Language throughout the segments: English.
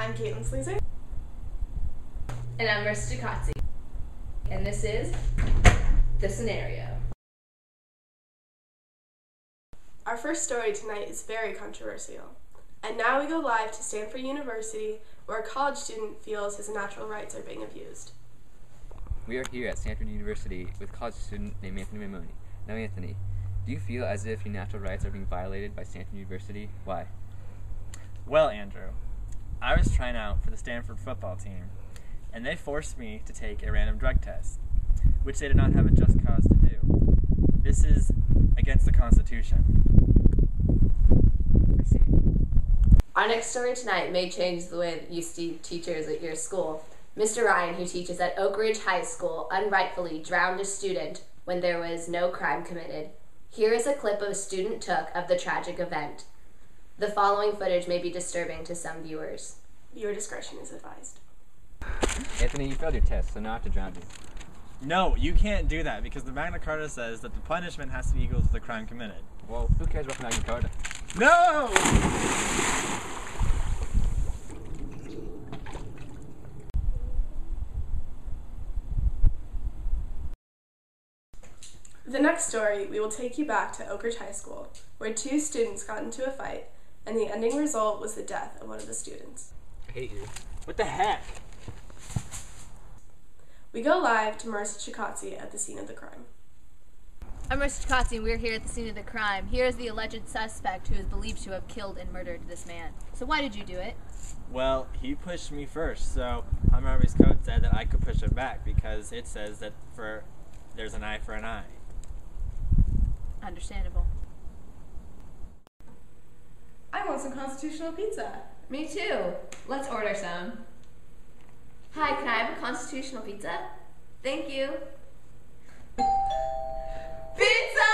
I'm Caitlin Sleazer. And I'm Marissa Ducati. And this is The Scenario. Our first story tonight is very controversial. And now we go live to Stanford University, where a college student feels his natural rights are being abused. We are here at Stanford University with college student named Anthony Mamoni. Now, Anthony, do you feel as if your natural rights are being violated by Stanford University? Why? Well, Andrew, I was trying out for the Stanford football team, and they forced me to take a random drug test, which they did not have a just cause to do. This is against the Constitution. Our next story tonight may change the way that you see teachers at your school. Mr. Ryan, who teaches at Oak Ridge High School, unrightfully drowned a student when there was no crime committed. Here is a clip of a student took of the tragic event. The following footage may be disturbing to some viewers. Your discretion is advised. Anthony, you failed your test, so now I have to drown you. No, you can't do that because the Magna Carta says that the punishment has to be equal to the crime committed. Well, who cares about the Magna Carta? No! The next story, we will take you back to Oak Ridge High School, where two students got into a fight, and the ending result was the death of one of the students. I hate you. What the heck? We go live to Marissa Chikatsi at the scene of the crime. I'm Marissa Chikatsi, and we're here at the scene of the crime. Here is the alleged suspect who is believed to have killed and murdered this man. So why did you do it? Well, he pushed me first, so Hammurabi's code said that I could push him back because it says that for there's an eye for an eye. Understandable. I want some constitutional pizza. Me too. Let's order some. Hi, can I have a constitutional pizza? Thank you. Pizza!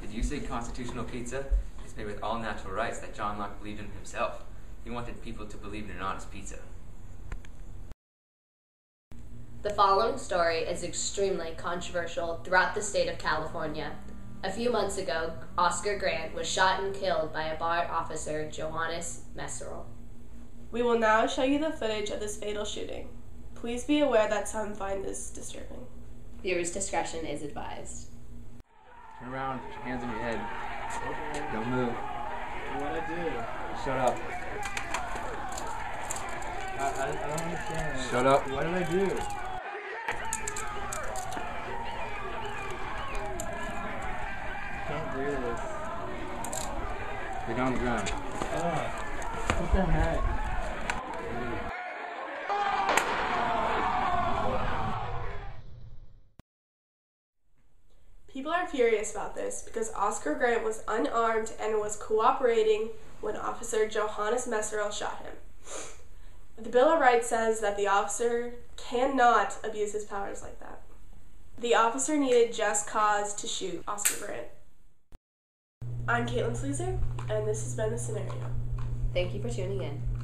Did you say constitutional pizza It's made with all natural rights that John Locke believed in himself? He wanted people to believe in an honest pizza. The following story is extremely controversial throughout the state of California. A few months ago, Oscar Grant was shot and killed by a BART officer, Johannes Mehserle. We will now show you the footage of this fatal shooting. Please be aware that some find this disturbing. Viewers' discretion is advised. Turn around, put your hands on your head. Okay. Don't move. What I do? Shut up. I, I, I don't understand. Shut up. What did I do? Can't do this. Down on the ground. Ugh. What the heck? People are furious about this because Oscar Grant was unarmed and was cooperating when Officer Johannes Mehserle shot him. The Bill of Rights says that the officer cannot abuse his powers like that. The officer needed just cause to shoot Oscar Grant. I'm Caitlin Sleazer, and this has been The Scenario. Thank you for tuning in.